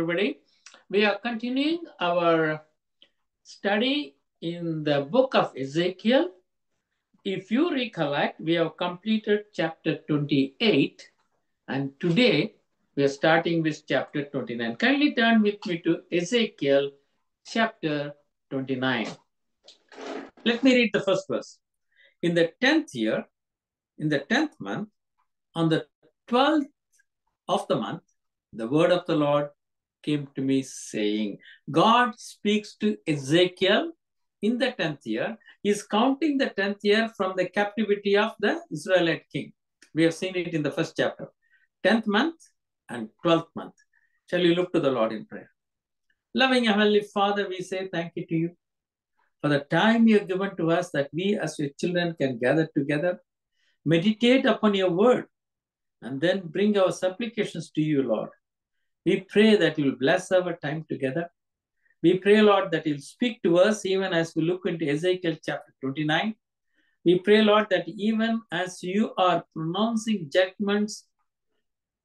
everybody. We are continuing our study in the book of Ezekiel. If you recollect, we have completed chapter 28, and today we are starting with chapter 29. Kindly turn with me to Ezekiel chapter 29. Let me read the first verse. In the 10th year, in the 10th month, on the 12th of the month, the word of the Lord came to me saying, God speaks to Ezekiel in the 10th year. He's counting the 10th year from the captivity of the Israelite king. We have seen it in the first chapter. 10th month and 12th month. Shall we look to the Lord in prayer? Loving Heavenly Father, we say thank you to you for the time you have given to us that we as your children can gather together, meditate upon your word, and then bring our supplications to you, Lord. We pray that you will bless our time together. We pray, Lord, that you'll speak to us even as we look into Ezekiel chapter 29. We pray, Lord, that even as you are pronouncing judgments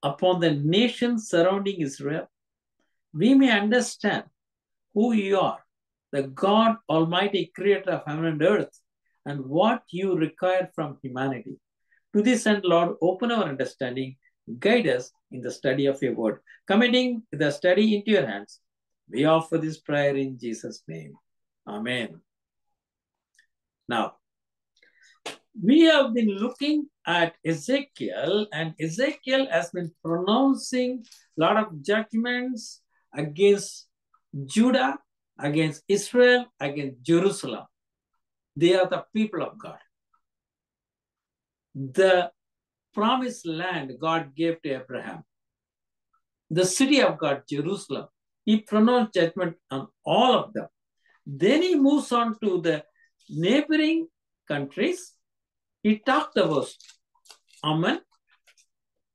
upon the nations surrounding Israel, we may understand who you are, the God Almighty, creator of heaven and earth, and what you require from humanity. To this end, Lord, open our understanding, guide us in the study of your word. Committing the study into your hands, we offer this prayer in Jesus' name. Amen. Now, we have been looking at Ezekiel, and Ezekiel has been pronouncing a lot of judgments against Judah, against Israel, against Jerusalem. They are the people of God. The promised land God gave to Abraham, the city of God, Jerusalem, he pronounced judgment on all of them. Then he moves on to the neighboring countries. He talked about Ammon,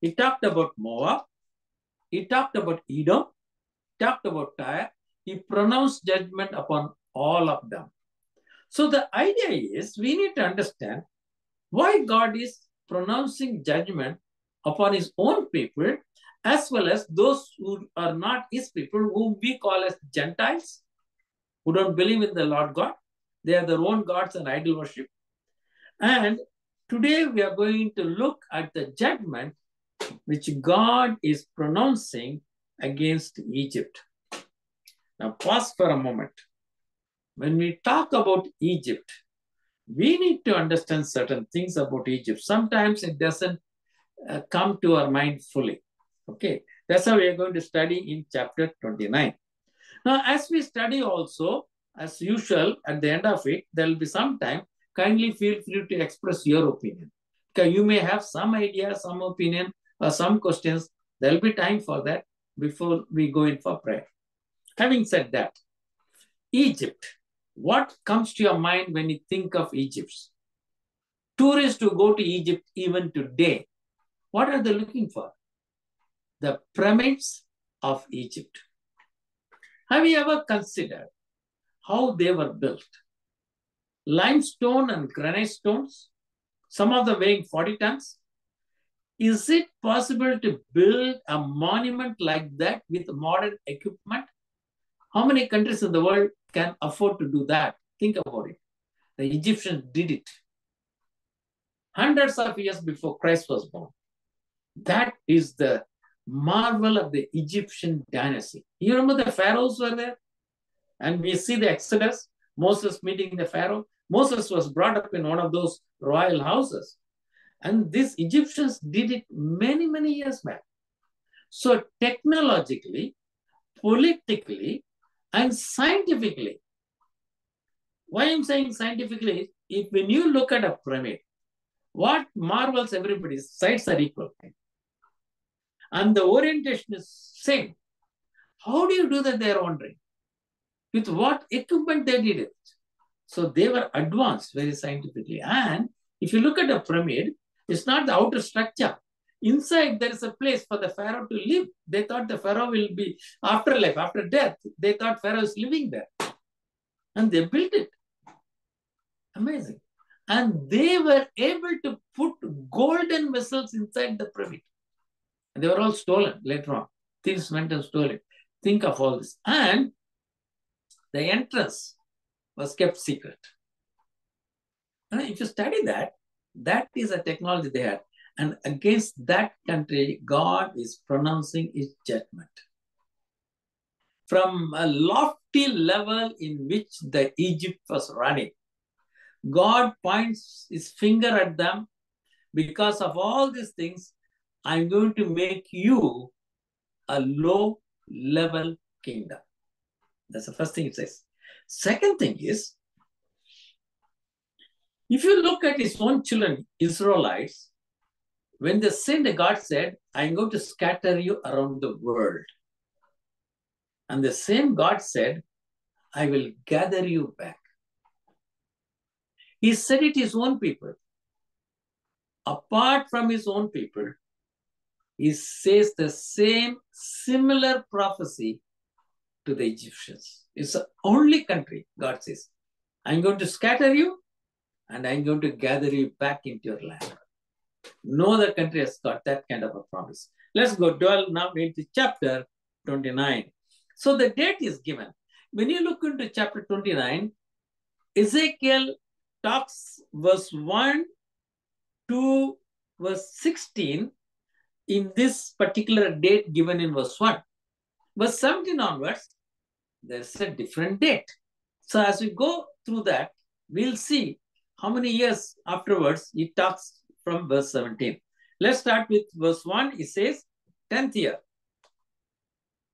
he talked about Moab, he talked about Edom, He talked about Tyre. He pronounced judgment upon all of them. So the idea is we need to understand why God is pronouncing judgment upon his own people as well as those who are not his people, whom we call as Gentiles, who don't believe in the Lord God. They are their own gods and idol worship. And today we are going to look at the judgment which God is pronouncing against Egypt. Now, pause for a moment. When we talk about Egypt, we need to understand certain things about Egypt. Sometimes it doesn't uh, come to our mind fully. Okay, that's how we are going to study in chapter 29. Now, as we study also, as usual, at the end of it, there will be some time. Kindly feel free to express your opinion. Because you may have some idea, some opinion, or some questions. There will be time for that before we go in for prayer. Having said that, Egypt, what comes to your mind when you think of Egypt? Tourists who go to Egypt even today, what are they looking for? The pyramids of Egypt. Have you ever considered how they were built? Limestone and granite stones, some of them weighing 40 tons. Is it possible to build a monument like that with modern equipment? How many countries in the world can afford to do that? Think about it. The Egyptians did it hundreds of years before Christ was born. That is the marvel of the Egyptian dynasty. You remember the pharaohs were there? And we see the Exodus, Moses meeting the pharaoh. Moses was brought up in one of those royal houses. And these Egyptians did it many, many years back. So technologically, politically, and scientifically, why I'm saying scientifically, if when you look at a pyramid, what marvels everybody's sides are equal. And the orientation is same. How do you do that? They are wondering. With what equipment they did it. So they were advanced very scientifically. And if you look at a pyramid, it's not the outer structure. Inside, there is a place for the pharaoh to live. They thought the pharaoh will be afterlife, after death. They thought pharaoh is living there. And they built it. Amazing. And they were able to put golden vessels inside the pyramid. And they were all stolen later on. Thieves went and stole it. think of all this. And the entrance was kept secret. And if you study that, that is a technology they had. And against that country, God is pronouncing his judgment. From a lofty level in which the Egypt was running, God points his finger at them. Because of all these things, I'm going to make you a low level kingdom. That's the first thing it says. Second thing is, if you look at his own children, Israelites, when they sinned, God said, I'm going to scatter you around the world. And the same God said, I will gather you back. He said it his own people. Apart from his own people, he says the same similar prophecy to the Egyptians. It's the only country, God says, I'm going to scatter you and I'm going to gather you back into your land. No other country has got that kind of a promise. Let's go dwell now into chapter 29. So the date is given. When you look into chapter 29, Ezekiel talks verse 1 to verse 16 in this particular date given in verse 1. Verse 17 onwards, there's a different date. So as we go through that, we'll see how many years afterwards he talks from verse 17. Let's start with verse 1. It says, 10th year,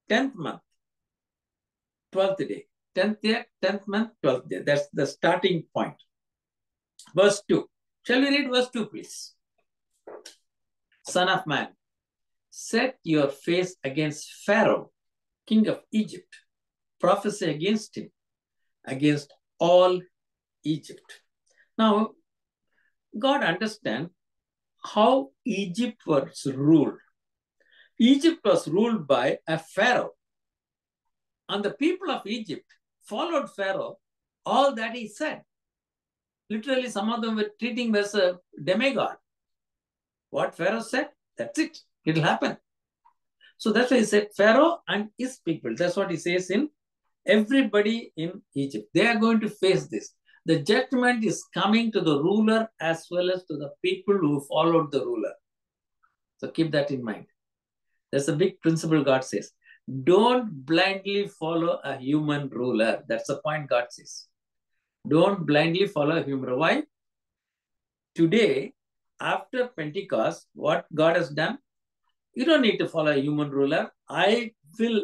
10th month, 12th day. 10th year, 10th month, 12th day. That's the starting point. Verse 2. Shall we read verse 2, please? Son of man, set your face against Pharaoh, king of Egypt. Prophesy against him, against all Egypt. Now, God understand how Egypt was ruled. Egypt was ruled by a Pharaoh. And the people of Egypt followed Pharaoh all that he said. Literally, some of them were treating him as a demigod. What Pharaoh said, that's it. It'll happen. So that's why he said Pharaoh and his people. That's what he says in everybody in Egypt. They are going to face this. The judgment is coming to the ruler as well as to the people who followed the ruler. So keep that in mind. There's a big principle God says. Don't blindly follow a human ruler. That's the point God says. Don't blindly follow a human ruler. Why? Today, after Pentecost, what God has done, you don't need to follow a human ruler. I will,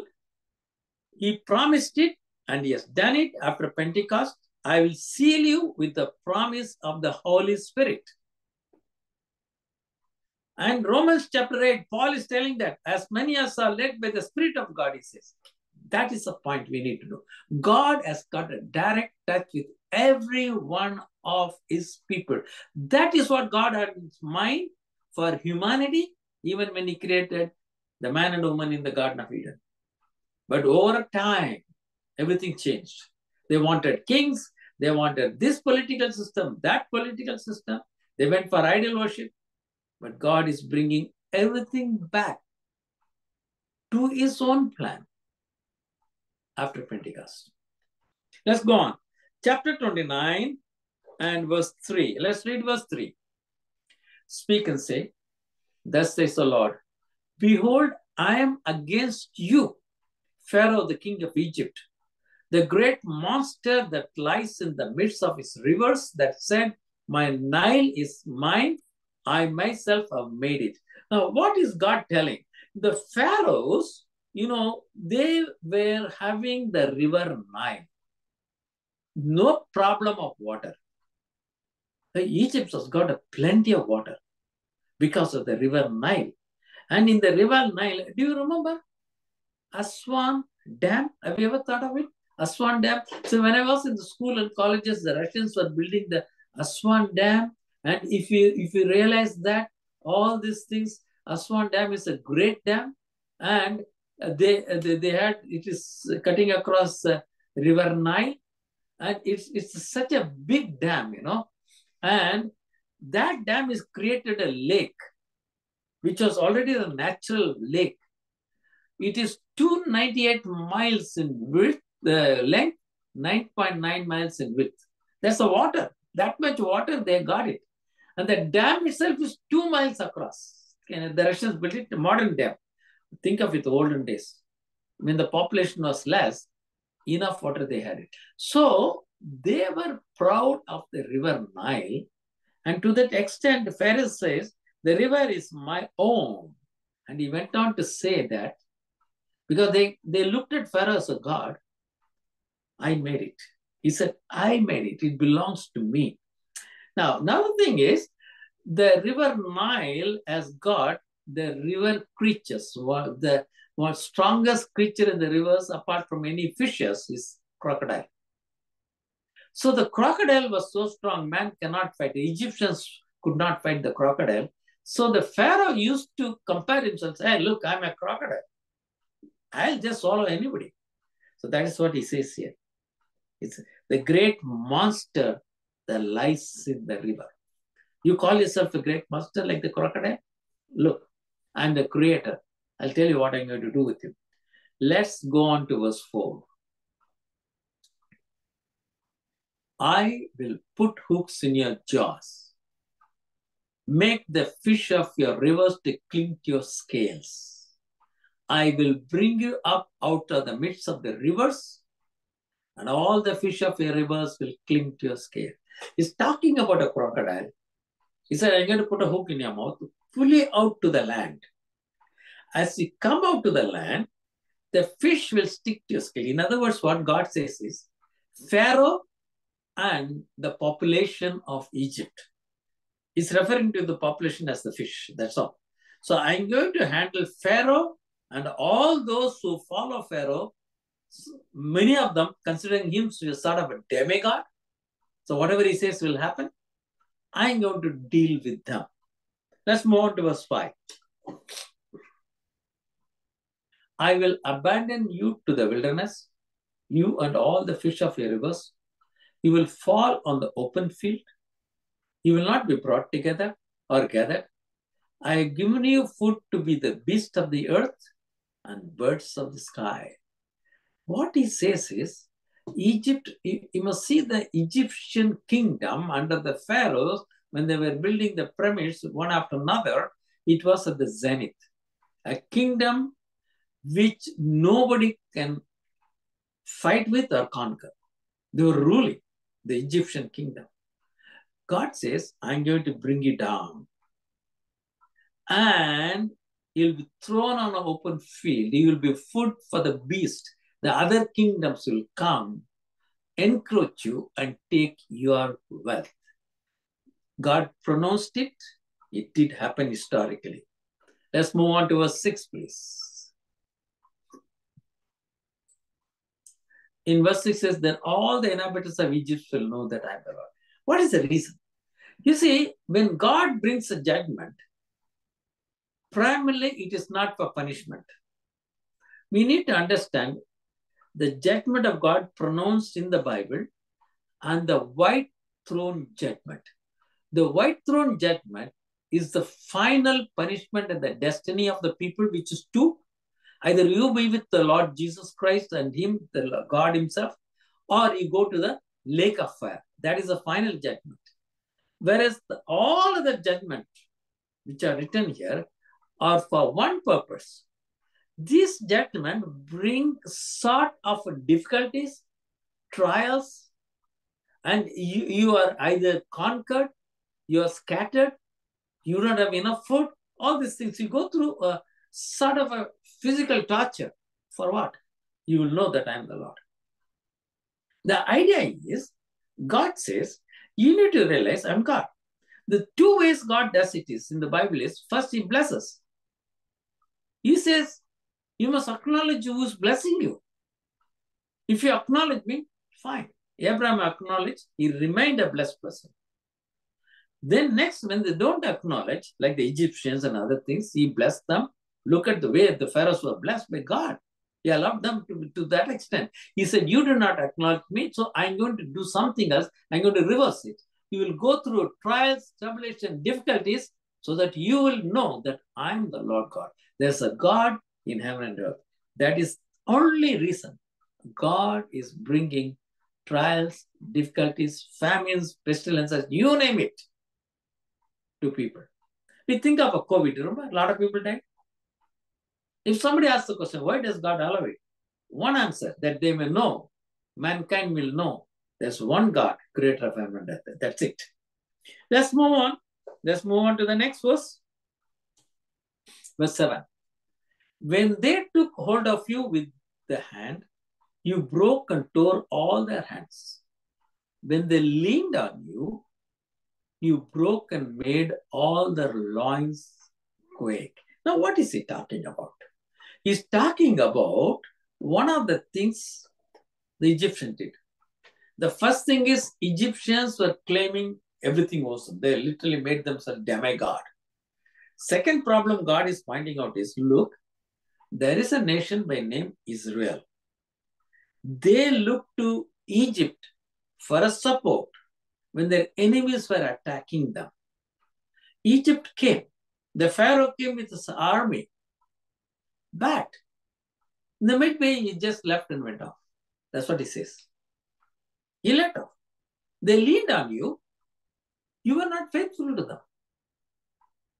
he promised it and he has done it after Pentecost. I will seal you with the promise of the Holy Spirit. And Romans chapter 8, Paul is telling that as many as are led by the Spirit of God, he says. That is the point we need to know. God has got a direct touch with every one of his people. That is what God had in mind for humanity, even when he created the man and woman in the Garden of Eden. But over time, everything changed. They wanted kings, they wanted this political system, that political system. They went for idol worship. But God is bringing everything back to his own plan after Pentecost. Let's go on. Chapter 29 and verse 3. Let's read verse 3. Speak and say, Thus says the Lord, Behold, I am against you, Pharaoh, the king of Egypt, the great monster that lies in the midst of his rivers, that said, My Nile is mine, I myself have made it. Now, what is God telling? The pharaohs, you know, they were having the river Nile. No problem of water. Egypt has got a plenty of water because of the river Nile. And in the river Nile, do you remember Aswan Dam? Have you ever thought of it? Aswan Dam. So when I was in the school and colleges, the Russians were building the Aswan Dam. And if you if you realize that all these things, Aswan Dam is a great dam, and they they, they had it is cutting across uh, River Nile, and it's it's such a big dam, you know, and that dam is created a lake, which was already a natural lake. It is 298 miles in width, the length, 9.9 miles in width. That's the water. That much water, they got it. And the dam itself is two miles across. Okay, the Russians built it, modern dam. Think of it, the olden days. When the population was less, enough water they had it. So they were proud of the river Nile. And to that extent, Pharaoh says, the river is my own. And he went on to say that because they, they looked at Pharaoh as a god, I made it. He said, I made it. It belongs to me. Now, another thing is, the river Nile has got the river creatures. The one strongest creature in the rivers, apart from any fishes, is crocodile. So the crocodile was so strong, man cannot fight. The Egyptians could not fight the crocodile. So the Pharaoh used to compare himself, hey, look, I'm a crocodile. I'll just swallow anybody. So that is what he says here. It's the great monster that lies in the river. You call yourself a great monster like the crocodile? Look, I'm the creator. I'll tell you what I'm going to do with you. Let's go on to verse 4. I will put hooks in your jaws. Make the fish of your rivers to cling to your scales. I will bring you up out of the midst of the rivers, and all the fish of your rivers will cling to your scale. He's talking about a crocodile. He said, I'm going to put a hook in your mouth, fully out to the land. As you come out to the land, the fish will stick to your scale. In other words, what God says is, Pharaoh and the population of Egypt. He's referring to the population as the fish. That's all. So I'm going to handle Pharaoh and all those who follow Pharaoh, many of them considering him to be sort of a demigod. So whatever he says will happen. I'm going to deal with them. Let's move on to verse 5. I will abandon you to the wilderness, you and all the fish of your rivers, you will fall on the open field. You will not be brought together or gathered. I have given you food to be the beast of the earth and birds of the sky. What he says is, Egypt, you must see the Egyptian kingdom under the pharaohs when they were building the pyramids one after another, it was at the zenith. A kingdom which nobody can fight with or conquer. They were ruling the Egyptian kingdom. God says, I'm going to bring you down. And you'll be thrown on an open field. You will be food for the beast. The other kingdoms will come, encroach you, and take your wealth. God pronounced it. It did happen historically. Let's move on to verse 6, please. in verse 6 says, Then all the inhabitants of Egypt will know that I am the Lord. What is the reason? You see, when God brings a judgment, primarily it is not for punishment. We need to understand the judgment of God pronounced in the Bible and the white throne judgment. The white throne judgment is the final punishment and the destiny of the people, which is to Either you be with the Lord Jesus Christ and Him, the God Himself, or you go to the lake of fire. That is the final judgment. Whereas the, all other judgment which are written here are for one purpose. This judgment bring sort of difficulties, trials, and you, you are either conquered, you are scattered, you don't have enough food, all these things. You go through a sort of a physical torture. For what? You will know that I am the Lord. The idea is, God says, you need to realize I'm God. The two ways God does it is in the Bible is first, He blesses. He says, You must acknowledge who is blessing you. If you acknowledge me, fine. Abraham acknowledged, he remained a blessed person. Then, next, when they don't acknowledge, like the Egyptians and other things, he blessed them Look at the way the pharaohs were blessed by God. He allowed them to, to that extent. He said, You do not acknowledge me, so I'm going to do something else. I'm going to reverse it. You will go through trials, tribulation, difficulties, so that you will know that I'm the Lord God. There's a God in heaven and earth. That is only reason God is bringing trials, difficulties, famines, pestilences, you name it, to people. We think of a COVID, remember? A lot of people died. If somebody asks the question, why does God allow it? One answer that they may know, mankind will know there's one God, creator of heaven and earth. That's it. Let's move on. Let's move on to the next verse. Verse 7. When they took hold of you with the hand, you broke and tore all their hands. When they leaned on you, you broke and made all their loins quake. Now, what is he talking about? He's talking about one of the things the Egyptians did. The first thing is Egyptians were claiming everything was, they literally made themselves demigod. Second problem God is pointing out is, look, there is a nation by name Israel. They looked to Egypt for a support when their enemies were attacking them. Egypt came. The Pharaoh came with his army. But in the midway, he just left and went off. That's what he says. He left off. They leaned on you. You were not faithful to them.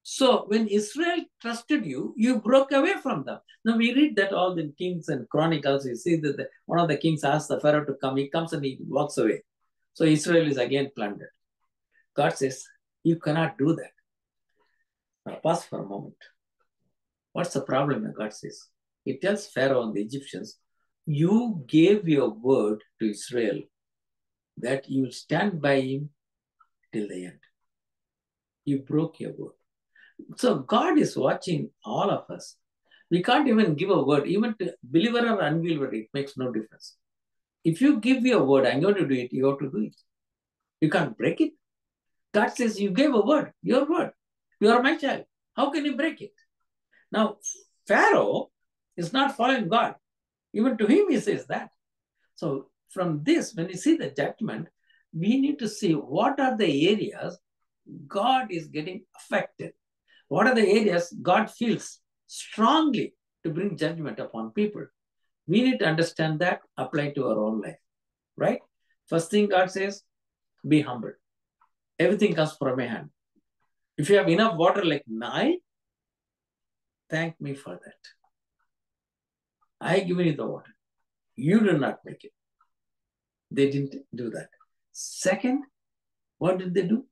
So when Israel trusted you, you broke away from them. Now we read that all in Kings and Chronicles. You see that the, one of the kings asks the Pharaoh to come. He comes and he walks away. So Israel is again plundered. God says, you cannot do that. Now pause for a moment. What's the problem? God says, He tells Pharaoh and the Egyptians, you gave your word to Israel that you will stand by him till the end. You broke your word. So God is watching all of us. We can't even give a word, even to believer or unbeliever, it makes no difference. If you give your word, I'm going to do it, you have to do it. You can't break it. God says, You gave a word, your word. You are my child. How can you break it? Now, Pharaoh is not following God. Even to him, he says that. So, from this, when you see the judgment, we need to see what are the areas God is getting affected. What are the areas God feels strongly to bring judgment upon people? We need to understand that, apply to our own life, right? First thing God says, be humble. Everything comes from my hand. If you have enough water like Nile, thank me for that. I given you the water. You do not make it. They didn't do that. Second, what did they do?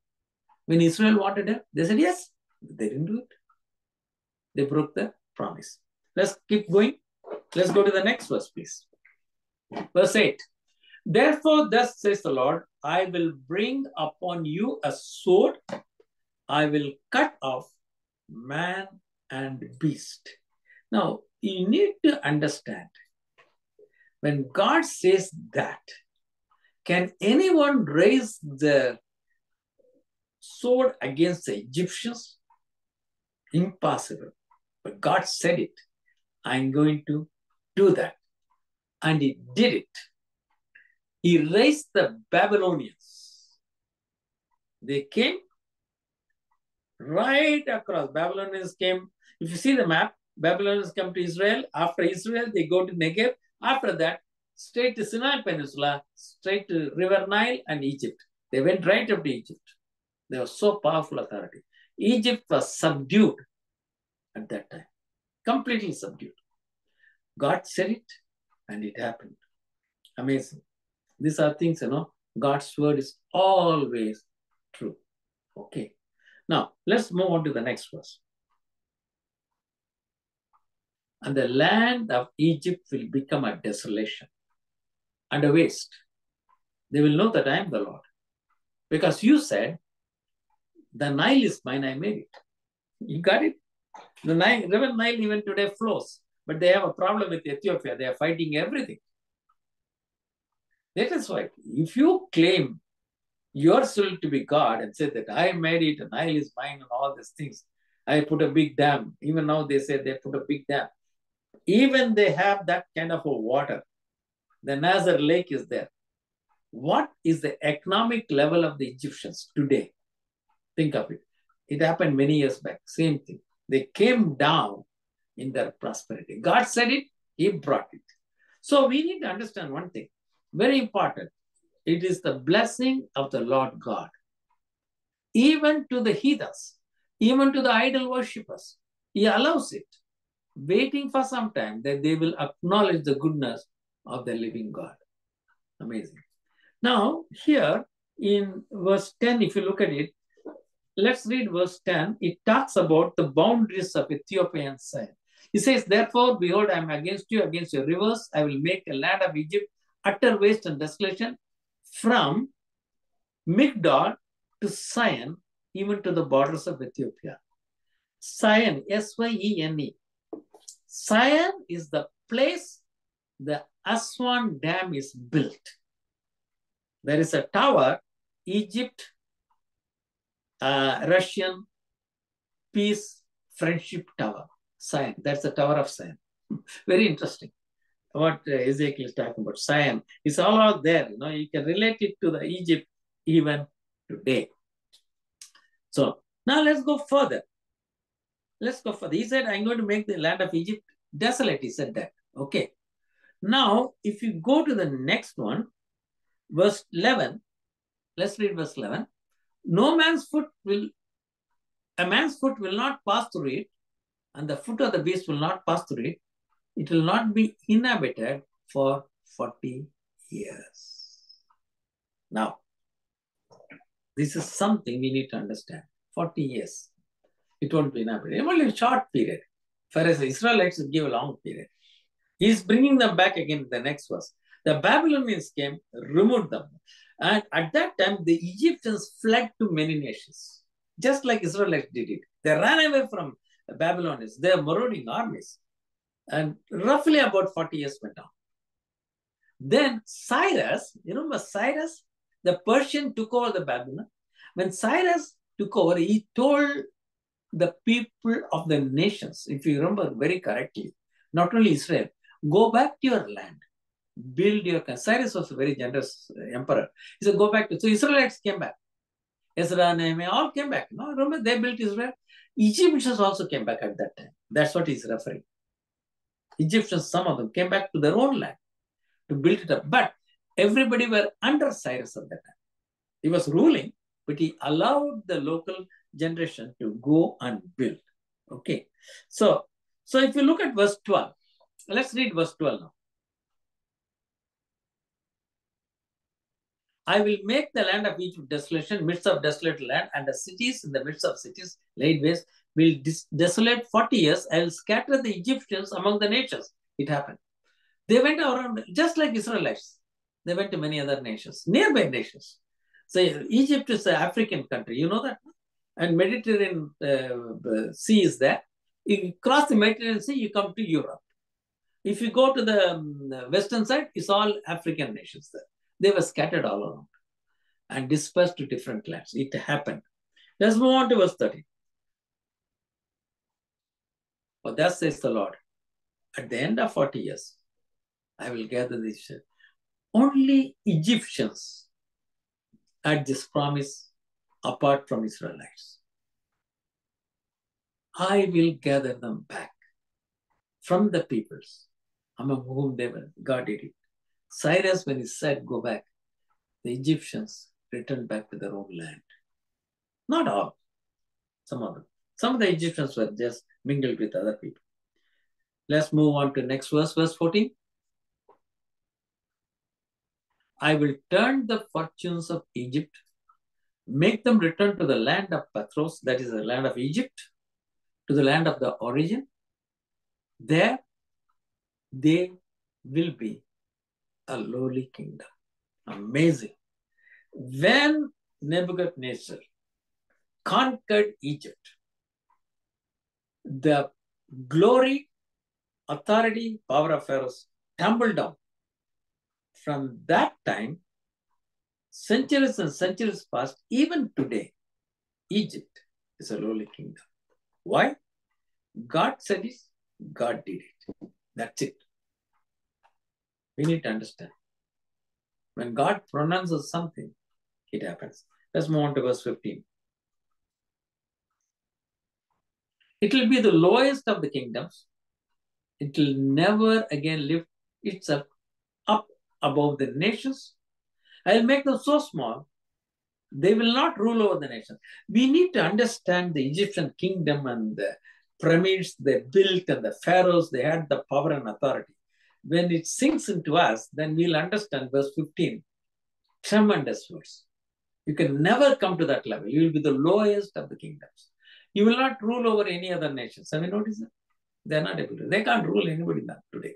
When Israel wanted help, they said yes. They didn't do it. They broke the promise. Let's keep going. Let's go to the next verse, please. Verse 8. Therefore, thus says the Lord, I will bring upon you a sword. I will cut off man and beast. Now, you need to understand when God says that, can anyone raise the sword against the Egyptians? Impossible. But God said it. I'm going to do that. And he did it. He raised the Babylonians. They came right across. Babylonians came. If you see the map, Babylonians come to Israel. After Israel, they go to Negev. After that, straight to Sinai Peninsula, straight to River Nile and Egypt. They went right up to Egypt. They were so powerful authority. Egypt was subdued at that time, completely subdued. God said it and it happened. Amazing. These are things, you know, God's word is always true. Okay. Now, let's move on to the next verse. And the land of Egypt will become a desolation and a waste. They will know that I am the Lord. Because you said, the Nile is mine, I made it. You got it? The Nile, River Nile even today flows, but they have a problem with Ethiopia. They are fighting everything. That is why, if you claim yourself to be God and say that I made it, and Nile is mine, and all these things, I put a big dam. Even now they say they put a big dam. Even they have that kind of a water. The Nasser Lake is there. What is the economic level of the Egyptians today? Think of it. It happened many years back. Same thing. They came down in their prosperity. God said it, He brought it. So we need to understand one thing, very important. It is the blessing of the Lord God. Even to the heathens, even to the idol worshippers, He allows it, waiting for some time that they will acknowledge the goodness of the living God. Amazing. Now, here in verse 10, if you look at it, let's read verse 10. It talks about the boundaries of Ethiopia and Zion. He says, Therefore, behold, I am against you, against your rivers. I will make a land of Egypt utter waste and desolation from Migdol to Syene, even to the borders of Ethiopia. Syene, S Y E N E. Syene is the place the Aswan Dam is built. There is a tower, Egypt, uh, Russian Peace Friendship Tower, Syene. That's the Tower of Syene. Very interesting. What uh, Ezekiel is talking about, Syene. It's all out there. You know, you can relate it to the Egypt even today. So now let's go further. Let's go further. He said, I'm going to make the land of Egypt desolate. He said that. Okay. Now, if you go to the next one, verse 11, let's read verse 11. No man's foot will, a man's foot will not pass through it, and the foot of the beast will not pass through it. It will not be inhabited for 40 years. Now, this is something we need to understand. 40 years. It won't be inhabited. Only a short period. Whereas the Israelites give a long period. He's bringing them back again in the next verse. The Babylonians came, removed them. And at that time, the Egyptians fled to many nations, just like Israelites did it. They ran away from the Babylonians. their marauding armies. And roughly about 40 years went on. Then Cyrus, you remember Cyrus, the Persian took over the Babylon. When Cyrus took over, he told the people of the nations, if you remember very correctly, not only Israel, Go back to your land. Build your. Cyrus was a very generous uh, emperor. He said, go back to. So Israelites came back. Ezra, Nehemiah, all came back. No, remember they built Israel. Egyptians also came back at that time. That's what he's referring. Egyptians, some of them came back to their own land to build it up. But everybody were under Cyrus at that time. He was ruling, but he allowed the local generation to go and build. Okay. So, so if you look at verse 12, Let's read verse 12 now. I will make the land of Egypt desolation, midst of desolate land, and the cities in the midst of cities laid waste will desolate 40 years. I will scatter the Egyptians among the nations. It happened. They went around just like Israelites. They went to many other nations, nearby nations. So Egypt is an African country, you know that? And Mediterranean uh, Sea is there. You cross the Mediterranean Sea, you come to Europe. If you go to the um, western side, it's all African nations there. They were scattered all around and dispersed to different lands. It happened. Let's move on to verse 30. For thus says the Lord, at the end of 40 years, I will gather these. Only Egyptians had this promise apart from Israelites. I will gather them back from the peoples among whom they were. God did it. Cyrus, when he said, go back, the Egyptians returned back to their own land. Not all, some of them. Some of the Egyptians were just mingled with other people. Let's move on to next verse, verse 14. I will turn the fortunes of Egypt, make them return to the land of Pathros, that is the land of Egypt, to the land of the origin. There they will be a lowly kingdom. Amazing. When Nebuchadnezzar conquered Egypt, the glory, authority, power of Pharaoh tumbled down. From that time, centuries and centuries passed, even today, Egypt is a lowly kingdom. Why? God said it, God did it. That's it. We need to understand. When God pronounces something, it happens. Let's move on to verse 15. It will be the lowest of the kingdoms. It will never again lift itself up above the nations. I will make them so small, they will not rule over the nation. We need to understand the Egyptian kingdom and the pyramids they built and the pharaohs, they had the power and authority. When it sinks into us, then we'll understand verse 15. Tremendous verse. You can never come to that level. You will be the lowest of the kingdoms. You will not rule over any other nations. Have you noticed that? They're not able to. They can't rule anybody now today.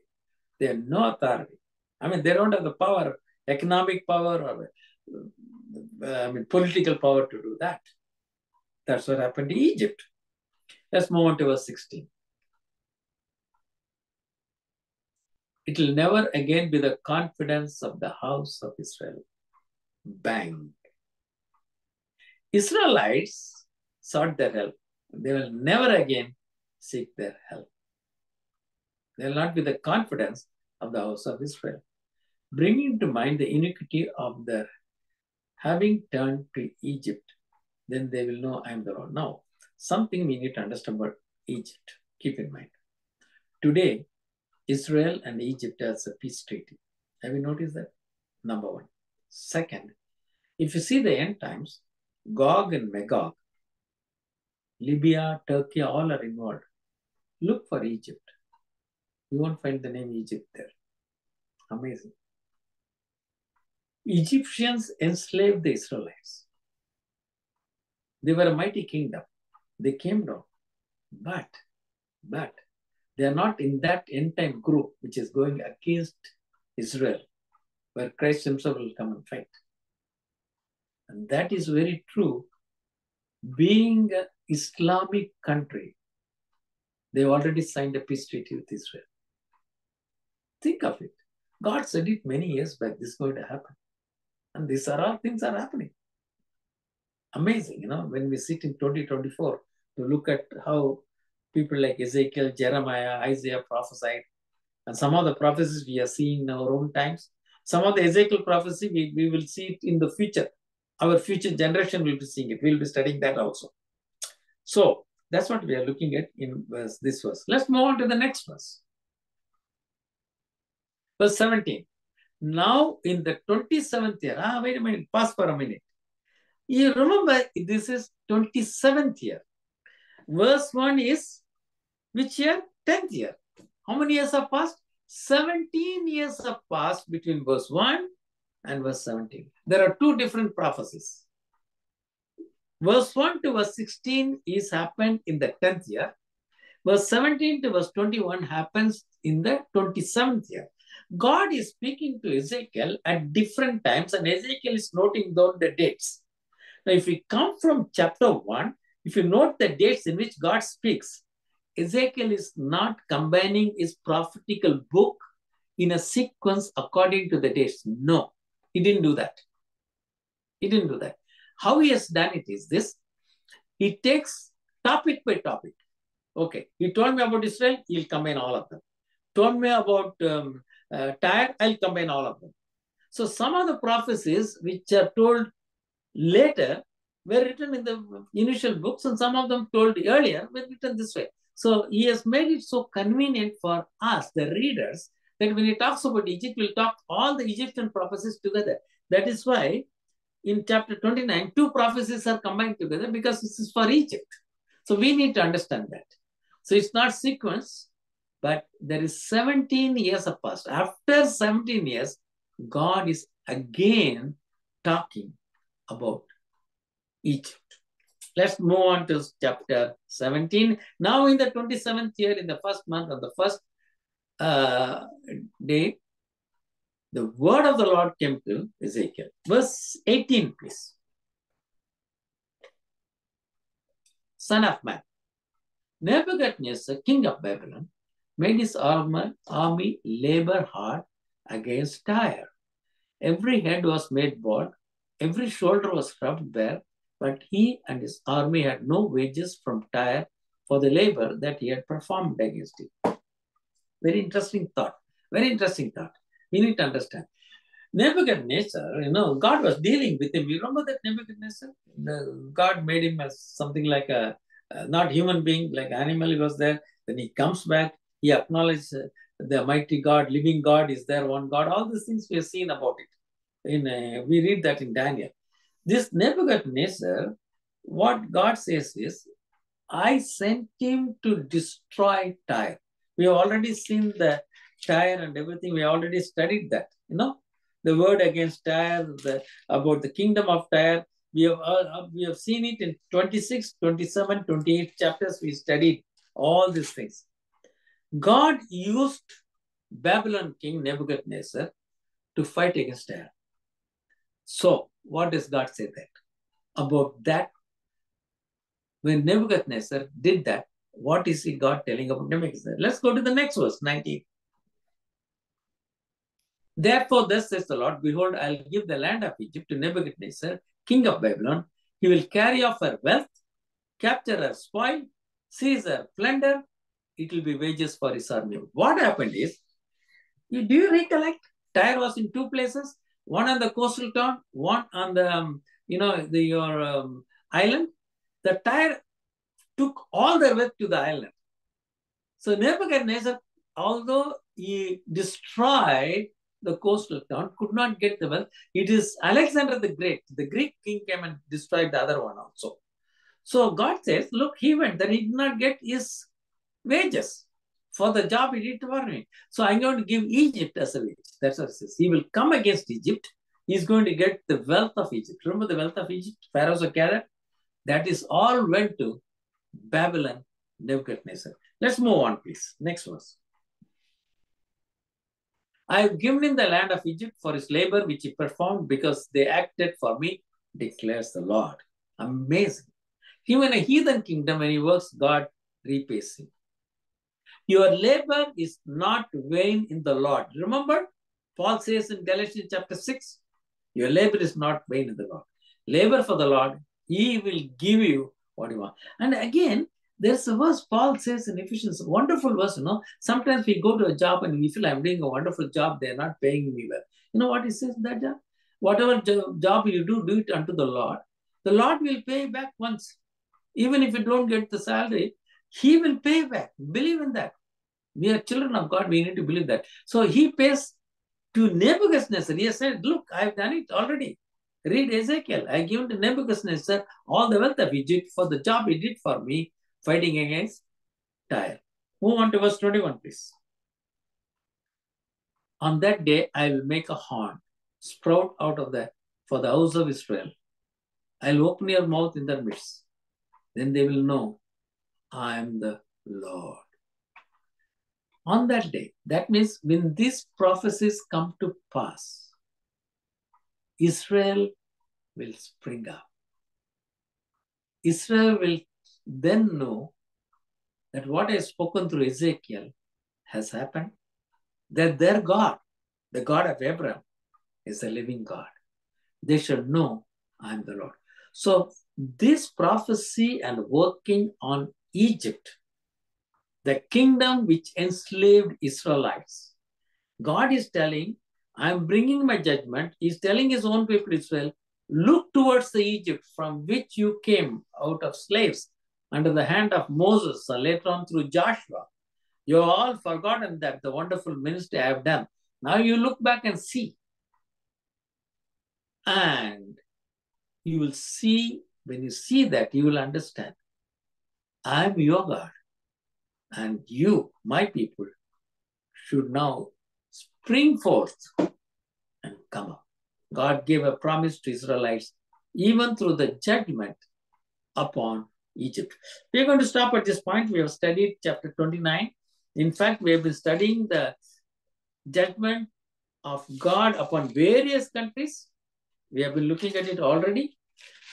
They have no authority. I mean, they don't have the power, economic power, or uh, I mean, political power to do that. That's what happened to Egypt. Let's move on to verse 16. It will never again be the confidence of the house of Israel. Bang. Israelites sought their help. They will never again seek their help. They will not be the confidence of the house of Israel. Bringing to mind the iniquity of their having turned to Egypt, then they will know I am the Lord. Now, something we need to understand about Egypt. Keep in mind. Today, Israel and Egypt has a peace treaty. Have you noticed that? Number one. Second, if you see the end times, Gog and Magog, Libya, Turkey, all are involved. Look for Egypt. You won't find the name Egypt there. Amazing. Egyptians enslaved the Israelites. They were a mighty kingdom. They came down. But, but, they are not in that end time group which is going against Israel, where Christ himself will come and fight. And that is very true. Being an Islamic country, they already signed a peace treaty with Israel. Think of it. God said it many years back, this is going to happen. And these are all things are happening. Amazing, you know, when we sit in 2024 to look at how people like Ezekiel, Jeremiah, Isaiah prophesied, and some of the prophecies we are seeing in our own times. Some of the Ezekiel prophecy, we, we will see it in the future. Our future generation will be seeing it. We'll be studying that also. So that's what we are looking at in verse, this verse. Let's move on to the next verse. Verse 17. Now in the 27th year, ah, wait a minute, pause for a minute. You remember this is 27th year. Verse 1 is which year? 10th year. How many years have passed? 17 years have passed between verse 1 and verse 17. There are two different prophecies. Verse 1 to verse 16 is happened in the 10th year. Verse 17 to verse 21 happens in the 27th year. God is speaking to Ezekiel at different times, and Ezekiel is noting down the dates. Now, if we come from chapter 1, if you note the dates in which God speaks, Ezekiel is not combining his prophetical book in a sequence according to the dates. No, he didn't do that. He didn't do that. How he has done it is this. He takes topic by topic. Okay, he told me about Israel, he'll combine all of them. Told me about um, uh, Tyre, I'll combine all of them. So some of the prophecies which are told later were written in the initial books and some of them told earlier were written this way. So he has made it so convenient for us, the readers, that when he talks about Egypt, we'll talk all the Egyptian prophecies together. That is why in chapter 29, two prophecies are combined together because this is for Egypt. So we need to understand that. So it's not sequence, but there is 17 years of past. After 17 years, God is again talking about Egypt. Let's move on to chapter 17. Now, in the 27th year, in the first month, on the first uh, day, the word of the Lord came to Ezekiel. Verse 18, please. Son of man, Nebuchadnezzar, king of Babylon, made his army labor hard against Tyre. Every head was made bald, every shoulder was rubbed bare, but he and his army had no wages from Tyre for the labor that he had performed against it. Very interesting thought. Very interesting thought. We need to understand. Nebuchadnezzar, you know, God was dealing with him. You remember that Nebuchadnezzar? The, God made him as something like a, not human being, like animal. He was there. Then he comes back He acknowledged uh, the mighty God, living God is there, one God. All these things we have seen about it. In uh, we read that in Daniel. This Nebuchadnezzar, what God says is, I sent him to destroy Tyre. We have already seen the Tyre and everything. We already studied that. You know, the word against Tyre, the, about the kingdom of Tyre. We have uh, we have seen it in 26, 27, 28 chapters. We studied all these things. God used Babylon king Nebuchadnezzar to fight against Tyre. So, what does God say that? About that, when Nebuchadnezzar did that, what is he God telling about Nebuchadnezzar? Let's go to the next verse, 19. Therefore, thus says the Lord, Behold, I'll give the land of Egypt to Nebuchadnezzar, king of Babylon. He will carry off her wealth, capture her spoil, seize her plunder. It will be wages for his army. What happened is, do you recollect? Tyre was in two places, one on the coastal town, one on the, um, you know, the, your um, island. The Tyre took all their wealth to the island. So Nebuchadnezzar, although he destroyed the coastal town, could not get the wealth. It is Alexander the Great, the Greek king came and destroyed the other one also. So God says, look, he went, then he did not get his wages for the job he did for me. So I'm going to give Egypt as a wage. That's what it says. He will come against Egypt. He's going to get the wealth of Egypt. Remember the wealth of Egypt? Pharaoh's of gathered. That is all went to Babylon, Nebuchadnezzar. Let's move on, please. Next verse. I have given him the land of Egypt for his labor which he performed because they acted for me, declares the Lord. Amazing. Even a heathen kingdom, when he works, God repays him. Your labor is not vain in the Lord. Remember, Paul says in Galatians chapter 6, your labor is not vain in the Lord. Labor for the Lord, he will give you what you want. And again, there's a verse Paul says in Ephesians, wonderful verse, you know. Sometimes we go to a job and we feel I'm doing a wonderful job, they're not paying me well. You know what he says in that job? Whatever job you do, do it unto the Lord. The Lord will pay back once. Even if you don't get the salary, he will pay back. Believe in that. We are children of God. We need to believe that. So he pays to Nebuchadnezzar. He said, Look, I've done it already. Read Ezekiel. I given to Nebuchadnezzar all the wealth of Egypt for the job he did for me fighting against Tyre. Move on to verse 21, please. On that day, I will make a horn sprout out of the for the house of Israel. I'll open your mouth in their midst. Then they will know I am the Lord. On that day, that means when these prophecies come to pass, Israel will spring up. Israel will then know that what is spoken through Ezekiel has happened, that their God, the God of Abraham, is a living God. They should know I am the Lord. So, this prophecy and working on Egypt, the kingdom which enslaved Israelites, God is telling, I'm bringing my judgment. He's telling his own people, Israel, look towards the Egypt from which you came out of slaves under the hand of Moses, or later on through Joshua. You have all forgotten that the wonderful ministry I have done. Now you look back and see. And you will see, when you see that, you will understand. I am your God. And you, my people, should now spring forth and come up. God gave a promise to Israelites, even through the judgment upon Egypt. We're going to stop at this point. We have studied chapter 29. In fact, we have been studying the judgment of God upon various countries. We have been looking at it already.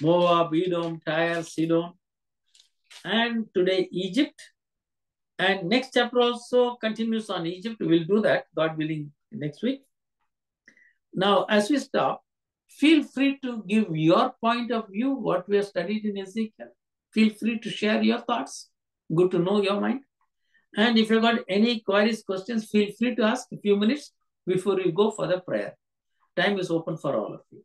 Moab, Edom, Tyre, Sidon, and today Egypt. And next chapter also continues on Egypt. We'll do that, God willing, next week. Now, as we stop, feel free to give your point of view, what we have studied in Ezekiel. Feel free to share your thoughts. Good to know your mind. And if you got any queries, questions, feel free to ask a few minutes before you go for the prayer. Time is open for all of you.